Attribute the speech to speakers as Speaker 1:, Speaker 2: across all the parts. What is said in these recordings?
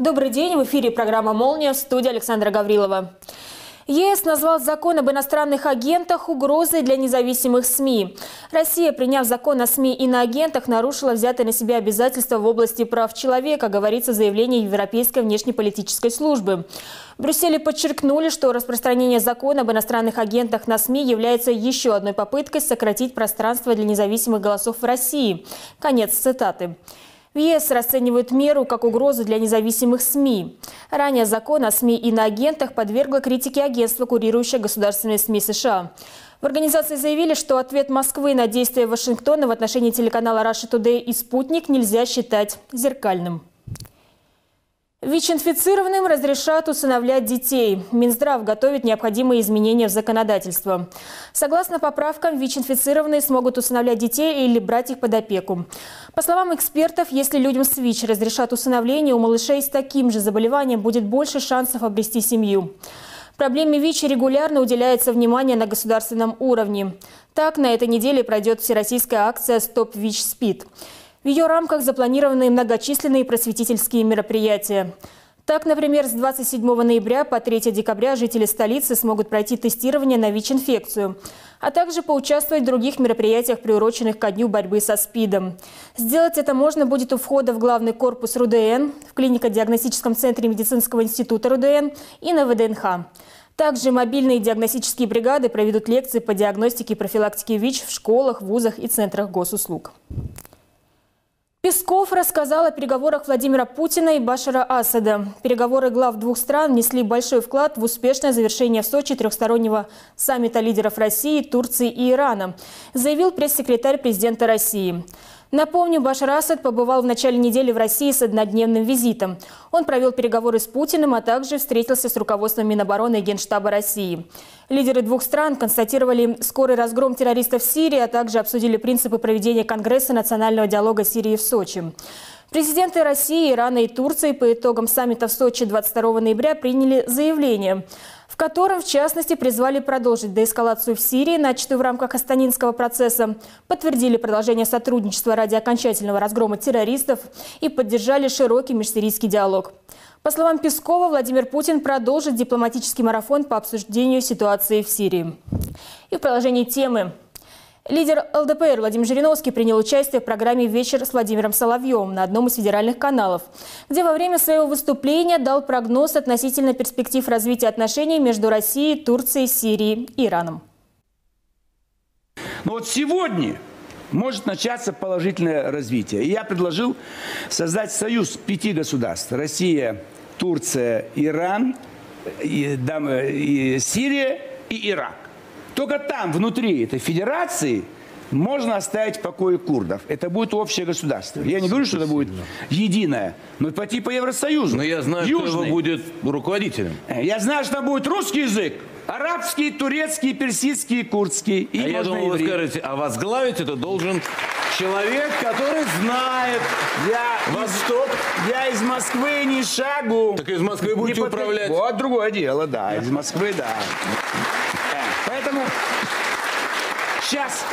Speaker 1: Добрый день, в эфире программа «Молния» в студии Александра Гаврилова. ЕС назвал закон об иностранных агентах угрозой для независимых СМИ. Россия, приняв закон о СМИ и на агентах, нарушила взятые на себя обязательства в области прав человека, говорится в заявлении Европейской внешнеполитической службы. В Брюсселе подчеркнули, что распространение закона об иностранных агентах на СМИ является еще одной попыткой сократить пространство для независимых голосов в России. Конец цитаты. В ЕС расценивают меру как угрозу для независимых СМИ. Ранее закон о СМИ и на агентах подвергло критике агентства, курирующее государственные СМИ США. В организации заявили, что ответ Москвы на действия Вашингтона в отношении телеканала Russia Today и «Спутник» нельзя считать зеркальным. ВИЧ-инфицированным разрешат усыновлять детей. Минздрав готовит необходимые изменения в законодательство. Согласно поправкам, ВИЧ-инфицированные смогут усыновлять детей или брать их под опеку. По словам экспертов, если людям с ВИЧ разрешат усыновление, у малышей с таким же заболеванием будет больше шансов обрести семью. Проблеме ВИЧ регулярно уделяется внимание на государственном уровне. Так, на этой неделе пройдет всероссийская акция «Стоп ВИЧ-СПИД». В ее рамках запланированы многочисленные просветительские мероприятия. Так, например, с 27 ноября по 3 декабря жители столицы смогут пройти тестирование на ВИЧ-инфекцию, а также поучаствовать в других мероприятиях, приуроченных ко дню борьбы со СПИДом. Сделать это можно будет у входа в главный корпус РУДН, в клинико-диагностическом центре медицинского института РУДН и на ВДНХ. Также мобильные диагностические бригады проведут лекции по диагностике и профилактике ВИЧ в школах, вузах и центрах госуслуг. Песков рассказал о переговорах Владимира Путина и Башара Асада. Переговоры глав двух стран внесли большой вклад в успешное завершение в Сочи трехстороннего саммита лидеров России, Турции и Ирана, заявил пресс-секретарь президента России. Напомню, Башар Асад побывал в начале недели в России с однодневным визитом. Он провел переговоры с Путиным, а также встретился с руководством Минобороны и Генштаба России. Лидеры двух стран констатировали скорый разгром террористов в Сирии, а также обсудили принципы проведения Конгресса национального диалога Сирии в Сочи. Президенты России, Ирана и Турции по итогам саммита в Сочи 22 ноября приняли заявление – котором, в частности, призвали продолжить деэскалацию в Сирии, начатую в рамках Астанинского процесса, подтвердили продолжение сотрудничества ради окончательного разгрома террористов и поддержали широкий межсирийский диалог. По словам Пескова, Владимир Путин продолжит дипломатический марафон по обсуждению ситуации в Сирии. И в продолжении темы – Лидер ЛДПР Владимир Жириновский принял участие в программе «Вечер с Владимиром Соловьевым» на одном из федеральных каналов, где во время своего выступления дал прогноз относительно перспектив развития отношений между Россией, Турцией, Сирией и Ираном.
Speaker 2: Но вот сегодня может начаться положительное развитие. И я предложил создать союз пяти государств. Россия, Турция, Иран, и, и Сирия и Ирак. Только там, внутри этой федерации, можно оставить в покое курдов. Это будет общее государство. Я не говорю, что это будет единое, но по типу Евросоюза.
Speaker 3: Но я знаю, Южный. кто его будет руководителем.
Speaker 2: Э, я знаю, что там будет русский язык, арабский, турецкий, персидский, курдский.
Speaker 3: И а я думал, вы скажете, а возглавить это должен человек, который знает
Speaker 2: я Восток. Из, я из Москвы не шагу.
Speaker 3: Так из Москвы будете не управлять.
Speaker 2: Вот другое дело, да. Из Москвы, да. Поэтому сейчас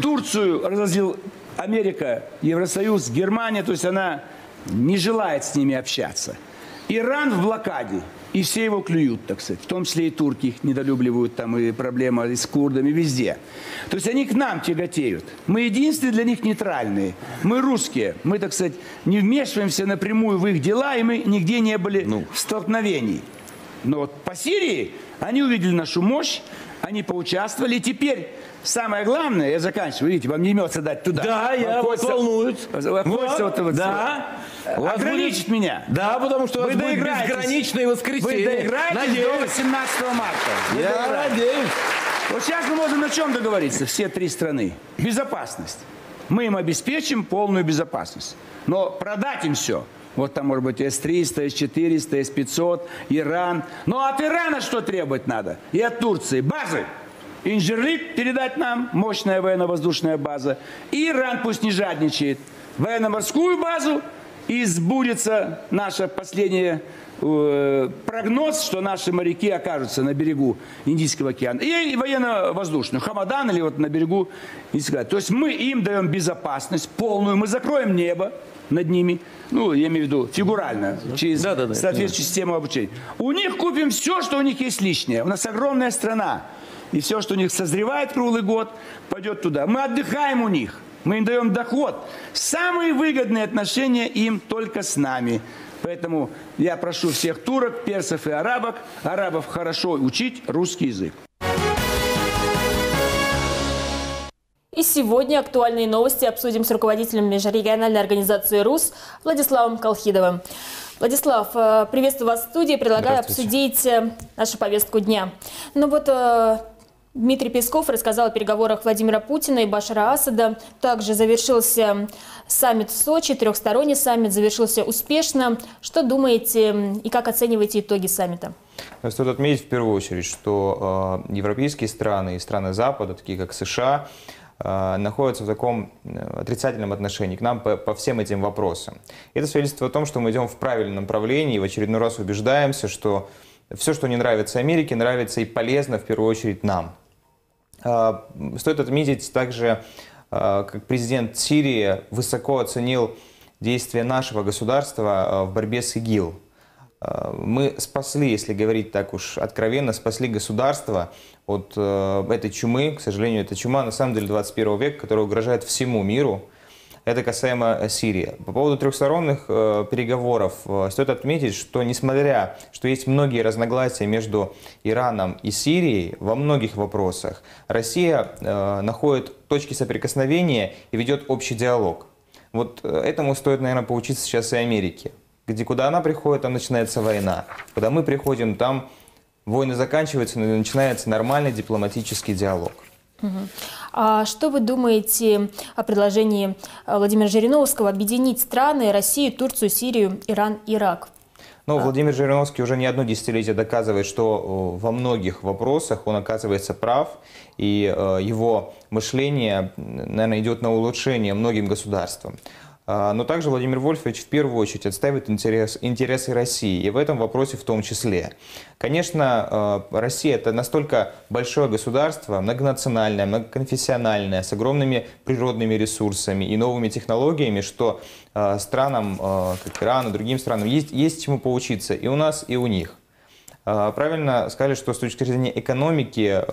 Speaker 2: Турцию разозлил Америка, Евросоюз, Германия, то есть она не желает с ними общаться. Иран в блокаде, и все его клюют, так сказать. В том числе и турки их недолюбливают, там и проблема и с курдами, везде. То есть они к нам тяготеют. Мы единственные для них нейтральные. Мы русские. Мы, так сказать, не вмешиваемся напрямую в их дела, и мы нигде не были ну. в столкновении. Но вот по Сирии они увидели нашу мощь, они поучаствовали. И теперь самое главное, я заканчиваю, видите, вам не имется дать туда.
Speaker 3: Да, я вот волнуюсь.
Speaker 2: Вот, вот, вот, да. Ограничить будет... меня.
Speaker 3: Да, потому что вы у вас будет безграничное воскресенье.
Speaker 2: Вы доиграетесь надеюсь. до 18 марта.
Speaker 3: Вы я доиграетесь. надеюсь.
Speaker 2: Вот сейчас мы можем на чем договориться, все три страны. Безопасность. Мы им обеспечим полную безопасность. Но продать им все – вот там может быть С-300, С-400, С-500, Иран. Ну от Ирана что требовать надо? И от Турции. Базы. Инжирлик передать нам, мощная военно-воздушная база. И Иран пусть не жадничает. Военно-морскую базу и сбудется наша последняя э, прогноз, что наши моряки окажутся на берегу Индийского океана. И военно-воздушную, Хамадан или вот на берегу Индийского океана. То есть мы им даем безопасность полную, мы закроем небо над ними, ну, я имею в виду фигурально, через да, да, да, соответствующую систему обучения. У них купим все, что у них есть лишнее. У нас огромная страна. И все, что у них созревает круглый год, пойдет туда. Мы отдыхаем у них. Мы им даем доход. Самые выгодные отношения им только с нами. Поэтому я прошу всех турок, персов и арабок, арабов хорошо учить русский язык.
Speaker 1: И сегодня актуальные новости обсудим с руководителем межрегиональной организации РУС Владиславом Колхидовым. Владислав, э, приветствую вас в студии. Предлагаю обсудить э, нашу повестку дня. Ну вот э, Дмитрий Песков рассказал о переговорах Владимира Путина и Башара Асада. Также завершился саммит в Сочи, трехсторонний саммит завершился успешно. Что думаете и как оцениваете итоги саммита?
Speaker 4: Стоит отметить в первую очередь, что европейские страны и страны Запада, такие как США, находятся в таком э, отрицательном отношении к нам по, по всем этим вопросам. Это свидетельствует о том, что мы идем в правильном направлении и в очередной раз убеждаемся, что все, что не нравится Америке, нравится и полезно в первую очередь нам. А, стоит отметить также, как президент Сирии высоко оценил действия нашего государства в борьбе с ИГИЛ. Мы спасли, если говорить так уж откровенно, спасли государство от этой чумы. К сожалению, эта чума на самом деле 21 века, которая угрожает всему миру. Это касаемо э, Сирии. По поводу трехсторонних э, переговоров э, стоит отметить, что несмотря, что есть многие разногласия между Ираном и Сирией во многих вопросах, Россия э, находит точки соприкосновения и ведет общий диалог. Вот э, этому стоит, наверное, поучиться сейчас и Америке. Где куда она приходит, там начинается война. Куда мы приходим, там войны заканчиваются, начинается нормальный дипломатический диалог.
Speaker 1: А что вы думаете о предложении э, Владимира Жириновского объединить страны Россию, Турцию, Сирию, Иран, Ирак?
Speaker 4: Ну, Владимир Жириновский уже не одно десятилетие доказывает, что во многих вопросах он оказывается прав, и э, его мышление, наверное, идет на улучшение многим государствам. А, но также Владимир Вольфович в первую очередь отстаивает интерес, интересы России, и в этом вопросе в том числе. Конечно, а, Россия – это настолько большое государство, многонациональное, многоконфессиональное, с огромными природными ресурсами и новыми технологиями, что а, странам, как Ирану, другим странам, есть, есть чему поучиться и у нас, и у них. Правильно сказали, что с точки зрения экономики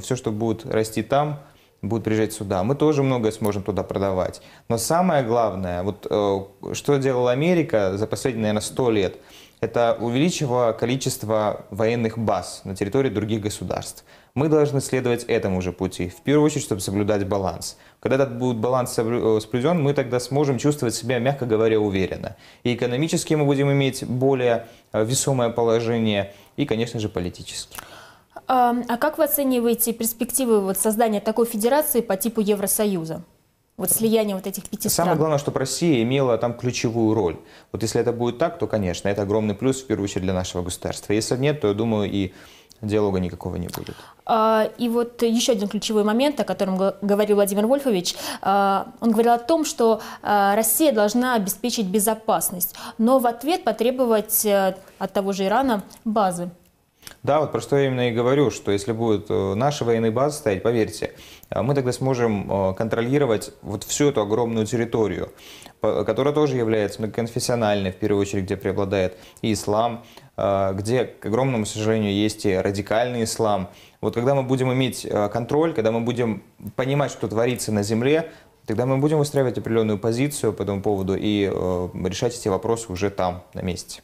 Speaker 4: все, что будет расти там, будут приезжать сюда, мы тоже многое сможем туда продавать. Но самое главное, вот э, что делала Америка за последние, наверное, 100 лет, это увеличивало количество военных баз на территории других государств. Мы должны следовать этому же пути, в первую очередь, чтобы соблюдать баланс. Когда этот будет баланс э, соблюден, мы тогда сможем чувствовать себя, мягко говоря, уверенно. И экономически мы будем иметь более э, весомое положение, и, конечно же, политически.
Speaker 1: А, а как вы оцениваете перспективы вот создания такой федерации по типу Евросоюза? Вот слияние вот этих пяти
Speaker 4: стран. Самое главное, чтобы Россия имела там ключевую роль. Вот если это будет так, то, конечно, это огромный плюс, в первую очередь, для нашего государства. Если нет, то, я думаю, и диалога никакого не будет.
Speaker 1: А, и вот еще один ключевой момент, о котором говорил Владимир Вольфович, а, он говорил о том, что а, Россия должна обеспечить безопасность, но в ответ потребовать э, от того же Ирана базы.
Speaker 4: Да, вот про что я именно и говорю, что если будут э, наши военные базы стоять, поверьте, э, мы тогда сможем э, контролировать вот всю эту огромную территорию, которая тоже является многоконфессиональной, в первую очередь, где преобладает и ислам, где, к огромному сожалению, есть и радикальный ислам. Вот когда мы будем иметь контроль, когда мы будем понимать, что творится на земле, тогда мы будем выстраивать определенную позицию по этому поводу и решать эти вопросы уже там, на месте.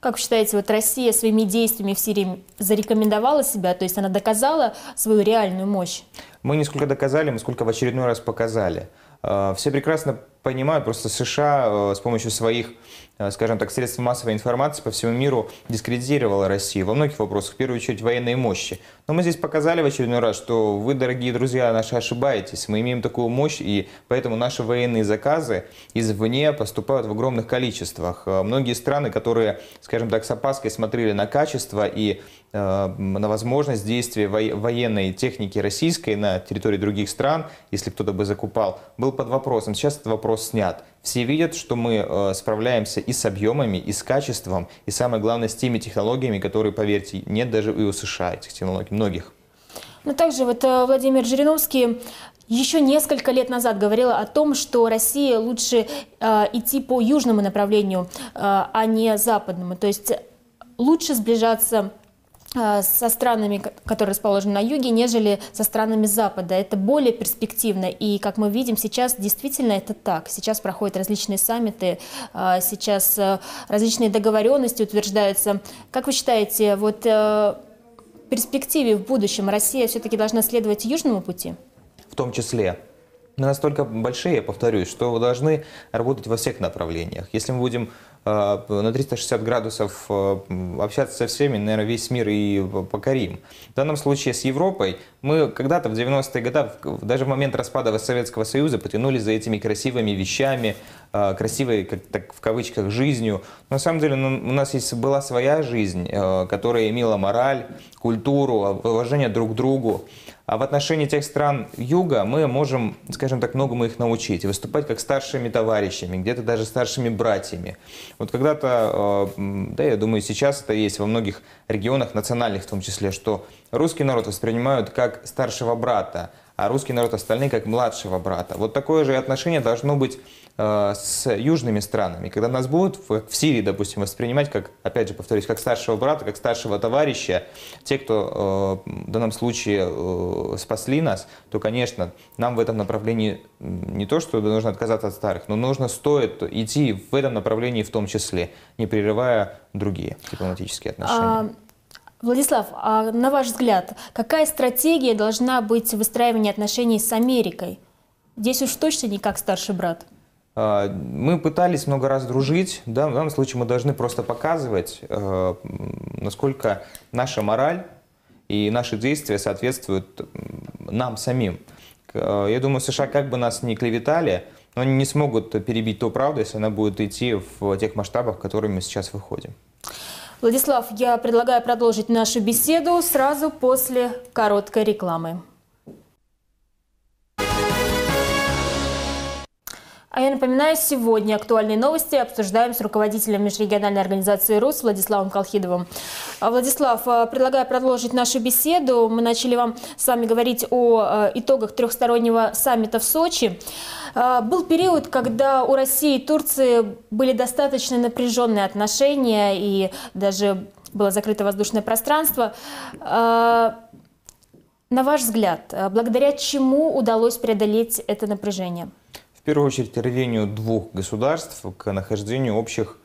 Speaker 1: Как вы считаете, вот Россия своими действиями в Сирии зарекомендовала себя, то есть она доказала свою реальную мощь?
Speaker 4: Мы не сколько доказали, мы сколько в очередной раз показали. Э, все прекрасно понимают, просто США э, с помощью своих скажем так, средств массовой информации по всему миру дискредитировала Россию во многих вопросах, в первую очередь военной мощи. Но мы здесь показали в очередной раз, что вы, дорогие друзья, наши ошибаетесь. Мы имеем такую мощь, и поэтому наши военные заказы извне поступают в огромных количествах. Э, многие страны, которые, скажем так, с опаской смотрели на качество и э, на возможность действия военной техники российской на территории других стран, если кто-то бы закупал, был под вопросом. Сейчас этот вопрос снят. Все видят, что мы э, справляемся и с объемами, и с качеством, и самое главное, с теми технологиями, которые, поверьте, нет даже и у США этих технологий, многих.
Speaker 1: Но также вот Владимир Жириновский еще несколько лет назад говорила о том, что России лучше э, идти по южному направлению, э, а не западному. То есть лучше сближаться э, со странами, которые расположены на юге, нежели со странами Запада. Это более перспективно. И, как мы видим, сейчас действительно это так. Сейчас проходят различные саммиты, э, сейчас э, различные договоренности утверждаются. Как вы считаете, вот в перспективе в будущем Россия все-таки должна следовать южному пути?
Speaker 4: в том числе. Настолько большие, я повторюсь, что вы должны работать во всех направлениях. Если мы будем э, на 360 градусов э, общаться со всеми, наверное, весь мир и покорим. В данном случае с Европой мы когда-то в 90-е годы, даже в момент распада Советского Союза, потянулись за этими красивыми вещами, э, красивой, как, так, в кавычках, жизнью. Но на самом деле ну, у нас есть, была своя жизнь, которая имела мораль, культуру, уважение друг к другу. А в отношении тех стран юга мы можем, скажем так, многому их научить. Выступать как старшими товарищами, где-то даже старшими братьями. Вот когда-то, э, да, я думаю, сейчас это есть во многих регионах, национальных в том числе, что русский народ воспринимают как старшего брата, а русский народ остальные как младшего брата. Вот такое же отношение должно быть Э, с южными странами, когда нас будут в, в Сирии, допустим, воспринимать как, опять же, повторюсь, как старшего брата, как старшего товарища, те, кто э, в данном случае э, спасли нас, то, конечно, нам в этом направлении не то, что нужно отказаться от старых, но нужно, стоит идти в этом направлении в том числе, не прерывая другие дипломатические отношения. А...
Speaker 1: Владислав, а на ваш взгляд, какая стратегия должна быть в выстраивании отношений с Америкой? Здесь уж точно не как старший брат.
Speaker 4: А, мы пытались много раз дружить, да, в данном случае мы должны просто показывать, э, насколько наша мораль и наши действия соответствуют нам самим. Э, я думаю, США как бы нас не клеветали, но они не смогут перебить ту правду, если она будет идти в тех масштабах, в которые мы сейчас выходим.
Speaker 1: Владислав, я предлагаю продолжить нашу беседу сразу после короткой рекламы. А я напоминаю, сегодня актуальные новости обсуждаем с руководителем межрегиональной организации РУС Владиславом Колхидовым. А, Владислав, а, предлагаю продолжить нашу беседу. Мы начали вам с вами говорить о а, итогах трехстороннего саммита в Сочи. Был период, когда у России и Турции были достаточно напряженные отношения и даже было закрыто воздушное пространство. На ваш взгляд, благодаря чему удалось преодолеть это напряжение?
Speaker 4: В первую очередь рвению двух государств к нахождению общих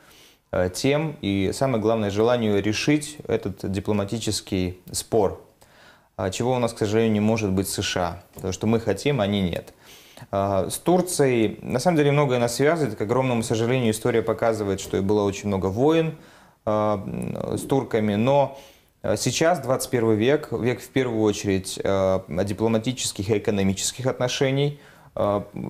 Speaker 4: э, тем и, самое главное, желанию решить этот дипломатический спор, а, чего у нас, к сожалению, не может быть США, потому что мы хотим, а они нет. А, с Турцией, на самом деле, многое нас связывает. К огромному сожалению, история показывает, что и было очень много войн с турками, но Сейчас 21 век, век в первую очередь дипломатических и экономических отношений –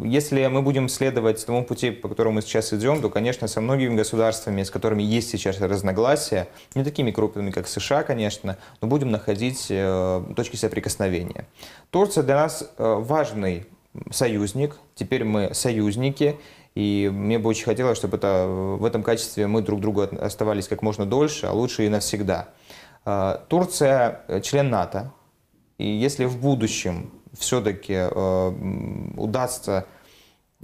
Speaker 4: если мы будем следовать тому пути, по которому мы сейчас идем, то, конечно, со многими государствами, с которыми есть сейчас разногласия, не такими крупными, как США, конечно, но будем находить э, точки соприкосновения. Турция для нас э, важный союзник, теперь мы союзники, и мне бы очень хотелось, чтобы это, в этом качестве мы друг другу оставались как можно дольше, а лучше и навсегда. Турция член НАТО, и если в будущем все-таки э, удастся,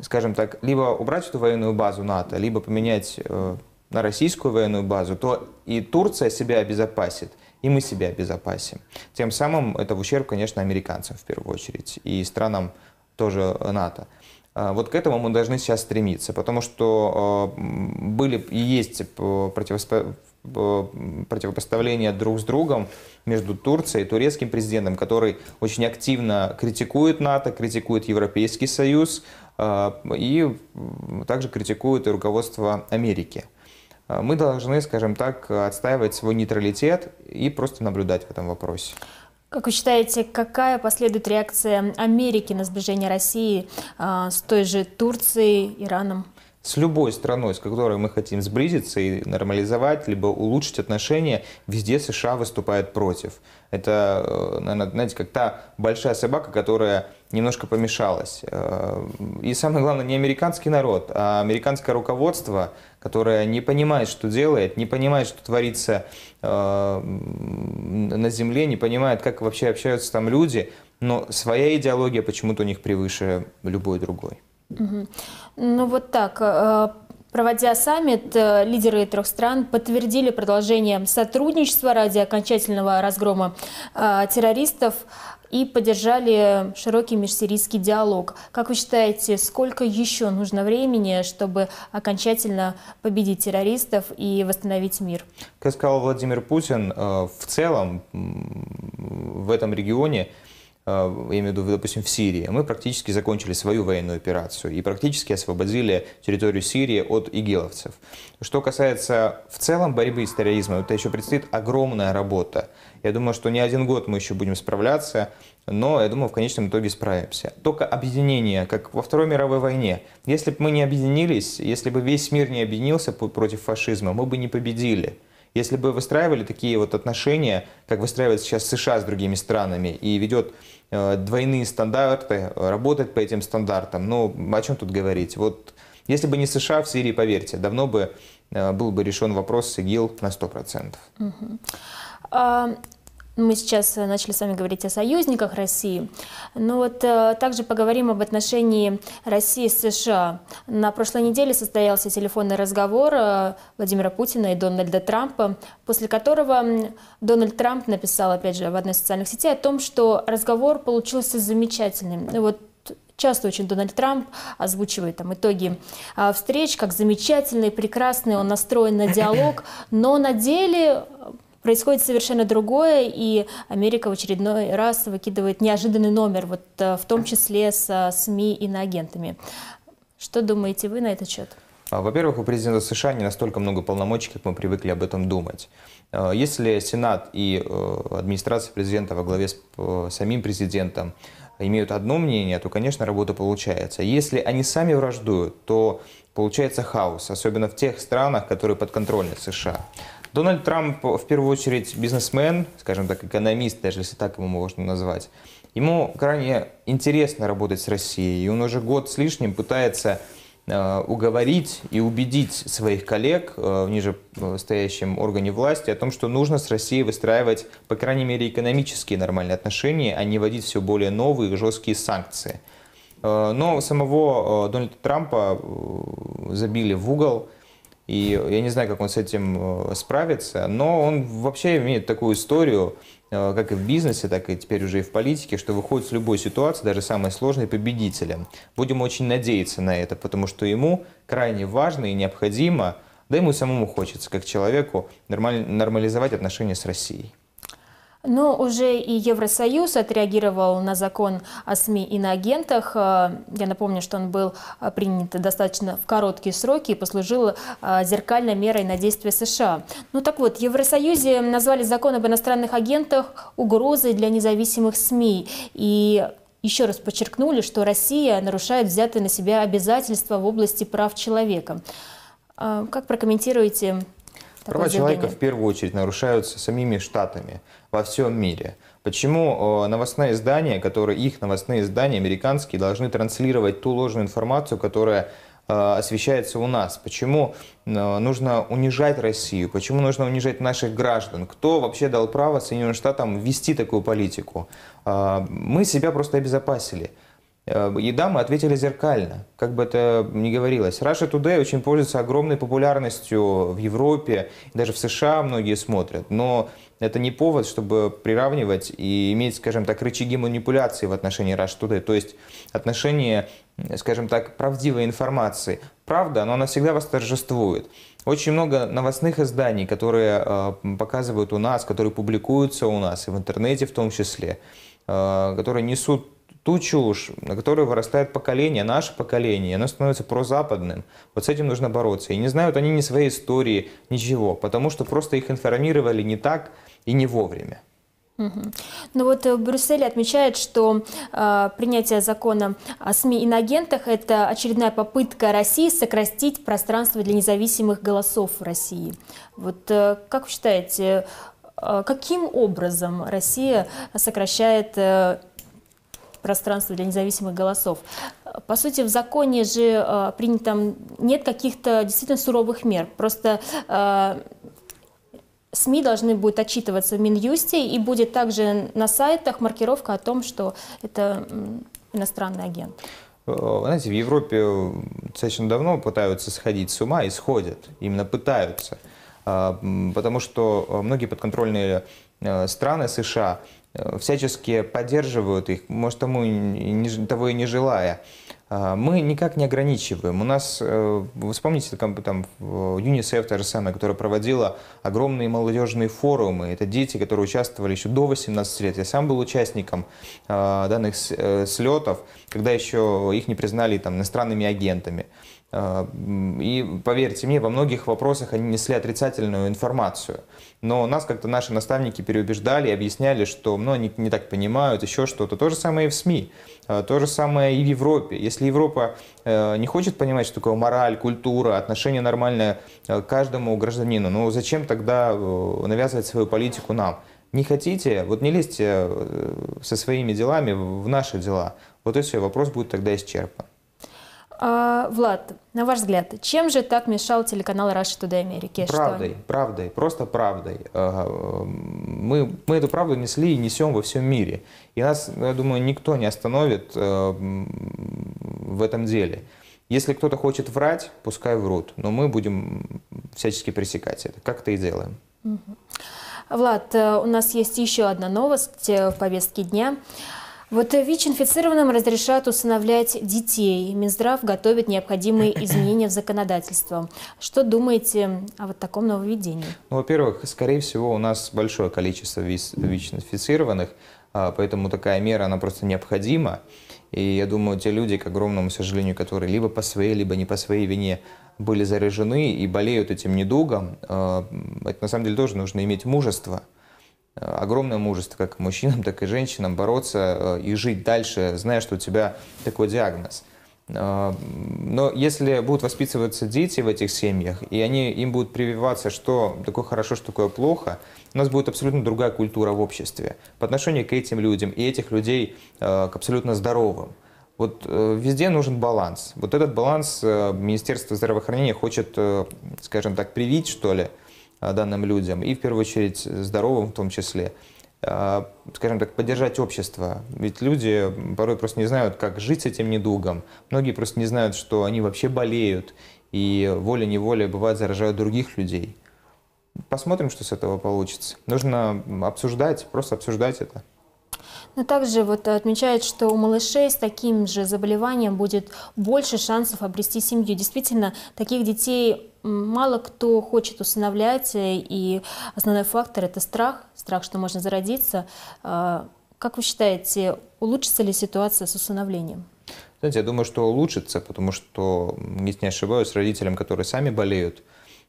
Speaker 4: скажем так, либо убрать эту военную базу НАТО, либо поменять э, на российскую военную базу, то и Турция себя обезопасит, и мы себя обезопасим. Тем самым это в ущерб, конечно, американцам в первую очередь и странам тоже НАТО. А, вот к этому мы должны сейчас стремиться, потому что э, были и есть противоспо противопоставления друг с другом между Турцией и турецким президентом, который очень активно критикует НАТО, критикует Европейский Союз э, и также критикует и руководство Америки. Э, мы должны, скажем так, отстаивать свой нейтралитет и просто наблюдать в этом вопросе.
Speaker 1: Как вы считаете, какая последует реакция Америки на сближение России э, с той же Турцией, Ираном?
Speaker 4: С любой страной, с которой мы хотим сблизиться и нормализовать, либо улучшить отношения, везде США выступает против. Это, э, наверное, знаете, как та большая собака, которая немножко помешалась. Э, и самое главное, не американский народ, а американское руководство, которое не понимает, что делает, не понимает, что творится э, на земле, не понимает, как вообще общаются там люди, но своя идеология почему-то у них превыше любой другой.
Speaker 1: Ну вот так, э, Проводя саммит, э, лидеры трех стран подтвердили продолжение сотрудничества ради окончательного разгрома э, террористов и поддержали широкий межсирийский диалог. Как вы считаете, сколько еще нужно времени, чтобы окончательно победить террористов и восстановить мир?
Speaker 4: Как сказал Владимир Путин, в целом в этом регионе я имею в виду, допустим, в Сирии, мы практически закончили свою военную операцию и практически освободили территорию Сирии от игиловцев. Что касается в целом борьбы с терроризмом, это еще предстоит огромная работа. Я думаю, что не один год мы еще будем справляться, но я думаю, в конечном итоге справимся. Только объединение, как во Второй мировой войне. Если бы мы не объединились, если бы весь мир не объединился против фашизма, мы бы не победили. Если бы выстраивали такие вот отношения, как выстраивает сейчас США с другими странами, и ведет э, двойные стандарты, работает по этим стандартам, ну, о чем тут говорить? Вот если бы не США в Сирии, поверьте, давно бы э, был бы решен вопрос с ИГИЛ на 100%.
Speaker 1: Угу. Мы сейчас э, начали с вами говорить о союзниках России, но вот э, также поговорим об отношении России с США. На прошлой неделе состоялся телефонный разговор э, Владимира Путина и Дональда Трампа, после которого Дональд Трамп написал, опять же, в одной из социальных сетей о том, что разговор получился замечательным. Вот Часто очень Дональд Трамп озвучивает там итоги а, встреч, как замечательные, прекрасные, он настроен на диалог, но на деле происходит совершенно другое, и Америка в очередной раз выкидывает неожиданный номер, вот э, в том числе с СМИ и иноагентами. Что думаете вы на этот счет?
Speaker 4: А, во-первых, у президента США не настолько много полномочий, как мы привыкли об этом думать. А, если Сенат и э, администрация президента во главе с самим президентом имеют одно мнение, то, конечно, работа получается. Если они сами враждуют, то получается хаос, особенно в тех странах, которые подконтрольны США. Дональд Трамп в первую очередь бизнесмен, скажем так, экономист, даже если так его можно назвать. Ему крайне интересно работать с Россией, и он уже год с лишним пытается э, уговорить и убедить своих коллег э, в ниже стоящем органе власти о том, что нужно с Россией выстраивать, по крайней мере, экономические нормальные отношения, а не вводить все более новые жесткие санкции. Э, но самого Дональда Трампа забили в угол – и я не знаю, как он с этим э, справится, но он вообще имеет такую историю, э, как и в бизнесе, так и теперь уже и в политике, что выходит с любой ситуации, даже самой сложной, победителем. Будем очень надеяться на это, потому что ему крайне важно и необходимо, да ему самому хочется, как человеку, нормализовать отношения с Россией.
Speaker 1: Но уже и Евросоюз отреагировал на закон о СМИ и на агентах. Э, я напомню, что он был э, принят достаточно в короткие сроки и послужил э, зеркальной мерой на действия США. Ну так вот, в Евросоюзе назвали закон об иностранных агентах угрозой для независимых СМИ. И еще раз подчеркнули, что Россия нарушает взятые на себя обязательства в области прав человека. Как прокомментируете
Speaker 4: Права человека в первую очередь нарушаются самими штатами во всем мире. Почему э, новостные издания, которые их новостные издания американские, должны транслировать ту ложную информацию, которая э, освещается у нас? Почему э, нужно унижать Россию? Почему нужно унижать наших граждан? Кто вообще дал право Соединенным Штатам ввести такую политику? Мы себя просто обезопасили. Э, и да, мы ответили зеркально, как бы это ни говорилось. Russia Today очень пользуется огромной популярностью в Европе, даже в США многие смотрят, но это не повод, чтобы приравнивать и иметь, скажем так, рычаги манипуляции в отношении Russia Today, то есть отношение, скажем так, правдивой информации. Правда, но она всегда восторжествует. Очень много новостных изданий, которые э, показывают у нас, которые публикуются у нас, и в интернете в том числе, э, которые несут ту чушь, на которой вырастает поколение, наше поколение, оно становится прозападным. Вот с этим нужно бороться. И не знают они ни своей истории, ничего, потому что просто их информировали не так и не вовремя.
Speaker 1: Ну вот э, Брюссель отмечает, что э, принятие закона о СМИ иноагентах – это очередная попытка России сократить пространство для независимых голосов в России. Вот э, как вы считаете, э, каким образом Россия сокращает э, пространство для независимых голосов? По сути, в законе же э, принято, нет каких-то действительно суровых мер. Просто э, СМИ должны будут отчитываться в Минюсте, и будет также на сайтах маркировка о том, что это иностранный агент.
Speaker 4: Э, знаете, в Европе достаточно давно пытаются сходить с ума и сходят. Именно пытаются. А, потому что многие подконтрольные э, страны США э, всячески поддерживают их, может, тому и того и не желая. А, мы никак не ограничиваем. У нас, э, вы вспомните, там, там ЮНИСЕФ, та же самая, которая проводила огромные молодежные форумы. Это дети, которые участвовали еще до 18 лет. Я сам был участником а, данных э, слетов, когда еще их не признали там, иностранными агентами. А, и поверьте мне, во многих вопросах они несли отрицательную информацию. Но нас как-то наши наставники переубеждали и объясняли, что ну, они не так понимают, еще что-то. То же самое и в СМИ, а, то же самое и в Европе. Если Европа э, не хочет понимать, что такое мораль, культура, отношение нормальное э, к каждому гражданину, ну зачем тогда э, навязывать свою политику нам? Не хотите, вот не лезьте со своими делами в наши дела. Вот и все, вопрос будет тогда исчерпан.
Speaker 1: А, Влад, на ваш взгляд, чем же так мешал телеканал Russia Today Америки?
Speaker 4: Правдой, что... правдой, просто правдой. Мы, мы эту правду несли и несем во всем мире. И нас, я думаю, никто не остановит э, в этом деле. Если кто-то хочет врать, пускай врут, но мы будем всячески пресекать это. Как это и делаем.
Speaker 1: Влад, э, у нас есть еще одна новость э, в повестке дня. Вот ВИЧ-инфицированным разрешат усыновлять детей. Минздрав готовит необходимые изменения в законодательство. Что думаете о вот таком нововведении?
Speaker 4: Ну, во-первых, скорее всего, у нас большое количество ВИЧ-инфицированных, а, поэтому такая мера, она просто необходима. И я думаю, те люди, к огромному сожалению, которые либо по своей, либо не по своей вине были заражены и болеют этим недугом, а, это на самом деле тоже нужно иметь мужество – огромное мужество как мужчинам, так и женщинам бороться э, и жить дальше, зная, что у тебя такой диагноз. Э, но если будут воспитываться дети в этих семьях, и они, им будут прививаться, что такое хорошо, что такое плохо, у нас будет абсолютно другая культура в обществе по отношению к этим людям и этих людей э, к абсолютно здоровым. Вот везде нужен баланс. Вот этот баланс Министерство здравоохранения хочет, скажем так, привить, что ли, Э, данным людям, и в первую очередь здоровым в том числе, э, скажем так, поддержать общество. Ведь люди порой просто не знают, как жить с этим недугом. Многие просто не знают, что они вообще болеют, и волей-неволей бывает заражают других людей. Посмотрим, что с этого получится. Нужно обсуждать, просто обсуждать это.
Speaker 1: Но также вот отмечают, что у малышей с таким же заболеванием будет больше шансов обрести семью. Действительно, таких детей мало кто хочет усыновлять, и основной фактор – это страх, страх, что можно зародиться. А, как вы считаете, улучшится ли ситуация с усыновлением?
Speaker 4: Знаете, я думаю, что улучшится, потому что, если не ошибаюсь, родителям, которые сами болеют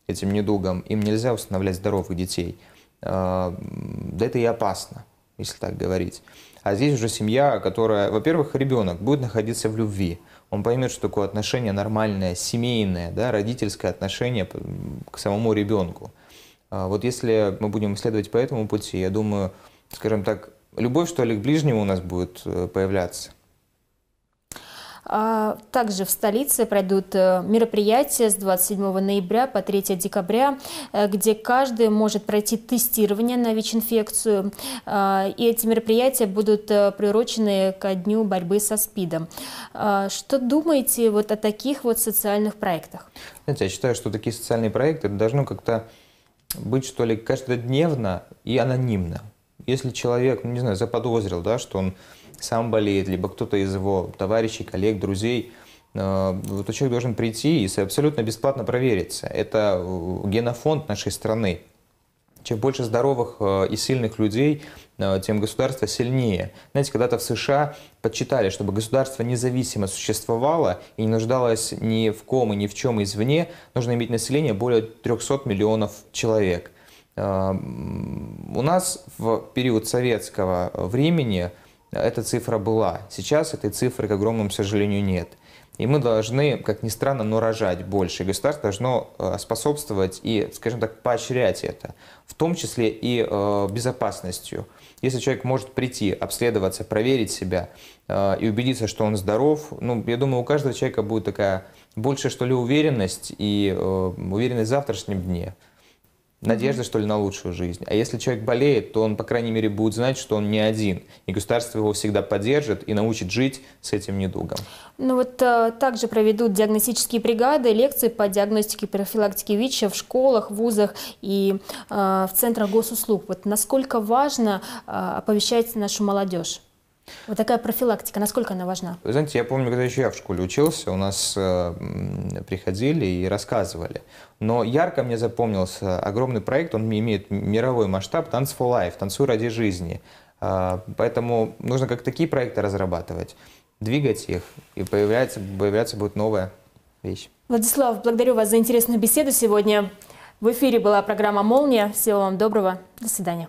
Speaker 4: этим недугом, им нельзя усыновлять здоровых детей. А, да это и опасно, если так говорить. А здесь уже семья, которая, во-первых, ребенок будет находиться в любви. Он поймет, что такое отношение нормальное, семейное, да, родительское отношение к самому ребенку. А вот если мы будем исследовать по этому пути, я думаю, скажем так, любовь, что ли, к ближнему у нас будет э, появляться.
Speaker 1: А, также в столице пройдут э, мероприятия с 27 ноября по 3 декабря, э, где каждый может пройти тестирование на ВИЧ-инфекцию. А, и эти мероприятия будут э, приурочены ко дню борьбы со СПИДом. А, что думаете вот о таких вот социальных проектах?
Speaker 4: Знаете, я считаю, что такие социальные проекты должны как-то быть, что ли, каждодневно и анонимно. Если человек, ну, не знаю, заподозрил, да, что он сам болеет, либо кто-то из его товарищей, коллег, друзей, э, вот человек должен прийти и абсолютно бесплатно провериться. Это э, генофонд нашей страны. Чем больше здоровых э, и сильных людей, тем государство сильнее. Знаете, когда-то в США подсчитали, чтобы государство независимо существовало и не нуждалось ни в ком и ни в чем извне, нужно иметь население более 300 миллионов человек. У нас в период советского времени эта цифра была. Сейчас этой цифры, к огромному сожалению, нет. И мы должны, как ни странно, но рожать больше. И государство должно э, способствовать и, скажем так, поощрять это, в том числе и э, безопасностью. Если человек может прийти, обследоваться, проверить себя э, и убедиться, что он здоров, ну, я думаю, у каждого человека будет такая большая, что ли, уверенность и уверенность в завтрашнем дне. Надежда, что ли, на лучшую жизнь. А если человек болеет, то он, по крайней мере, будет знать, что он не один. И государство его всегда поддержит и научит жить с этим недугом.
Speaker 1: Ну вот э, также проведут диагностические бригады, лекции по диагностике и профилактике ВИЧ в школах, вузах и э, в центрах госуслуг. Вот насколько важно э, оповещать нашу молодежь? Вот такая профилактика, насколько она важна?
Speaker 4: Вы знаете, я помню, когда еще я в школе учился, у нас э, приходили и рассказывали. Но ярко мне запомнился огромный проект, он имеет мировой масштаб «Dance for Life», «Танцуй ради жизни». А, Поэтому нужно как такие проекты разрабатывать, двигать их, и появляется, появляться будет новая вещь.
Speaker 1: Владислав, благодарю вас за интересную беседу сегодня. В эфире была программа «Молния». Всего вам доброго. До свидания.